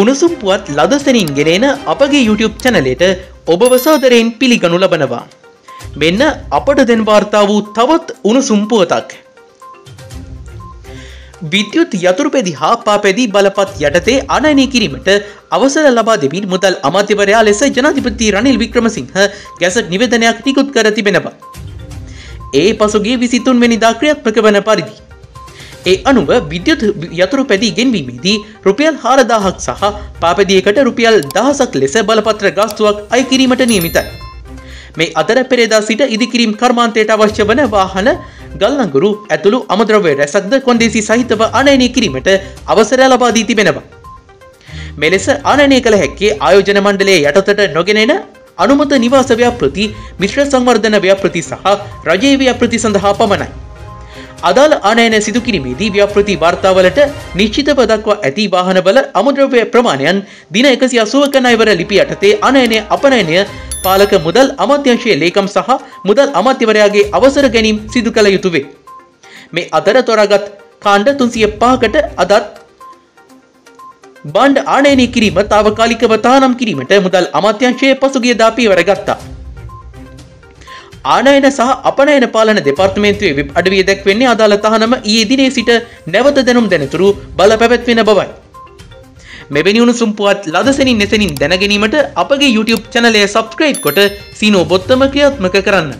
උණුසුම් පුවත් ලදසනින් ගෙනෙන අපගේ YouTube චැනලට ඔබ වසාදරයෙන් පිළිගනු ලබනවා. මෙන්න අපට දෙන් වාර්තා වූ තවත් උණුසුම් පුවතක්. විද්‍යුත් යතුරුපෙදි හා පාපැදි බලපත් යටතේ අනයනය කිරීමට අවසර ලබා දෙමින් මුදල් අමාත්‍යවරයා ලෙස ජනාධිපති රනිල් වික්‍රමසිංහ ගැසට නිවේදනයක් නිකුත් කර තිබෙනවා. ඒ පසුගේ විසිතුන් වැනිදා ක්‍රියාත්මක වන පරිදි. ඒ අනුව විද්‍යුත් යතුරු පැදී ගෙන්වීමේදී රුපියල් හාරදාහක් සහ පාපදියකට රුපියල් දහසක් ලෙස බලපත්‍ර ගාස්තුවක් අයිකිරීමට නියමිතයි. මේ අතර පෙරේදා සිට ඉදිකිරීම් කර්මාන්තයට අවශ්‍ය වන වාහන ගල්ලංගුරු ඇතුළු අමද්‍රවය රැසක්ද කොන්දේසි සහිතව අනයනය කිරීමට අවසර ලබාදී තිබෙනවා. මෙලෙස අනනය කළ හැක්කේ ආයෝජන මණ්ඩලේ යටතට නොගෙනෙන අනුමත නිවාස ව්‍යාපෘති මිශ්‍ර සංවර්ධන ව්‍යාපෘති සහ රජයේ ව්‍යාපෘති සඳහා පමණයි. අදාළ ආනයන සිදු කිරීමේදී ව්‍යාපෘති වාර්තාවලට නිශ්චිතව දක්වා ඇති වාහනවල අමුද්‍රව්‍ය ප්‍රමාණයන් දින එකසි අසුවක අයවර ලිපි යටතේ අනයනය අපනයනය පාලක මුදල් අමාත්‍යංශයේ ලේකම් සහ මුදල් අමාත්‍යවරයාගේ අවසර ගැනීම් සිදු කළ යුතුවේ. මේ අතර තොරගත් කාණ්ඩ තුන්සිය පාකට අදත් බණ්ඩ ආනයනය කිරීම තාවකාලිකව තානම් කිරීමට මුදල් අමාත්‍යංශය පසුගිය දාපී වරගත්තා. ආනයන සහ අපනයන පාලන දෙපාර්තමේන්තුවේ වෙබ් අඩවිය දැක්වෙන්නේ අදාළ තහනම ඊයේ දිනේ සිට නැවත දැනුම් දැනතුරු බල පැවැත්වෙන බවයි. මෙවැනි උණුසුම් පුවත් ලදසනින් නැසනින් දැනගැනීමට අපගේ YouTube චැනලය සබස්ක්‍රයිබ් කොට සීනෝ බොත්තම ක්‍රියාත්මක කරන්න.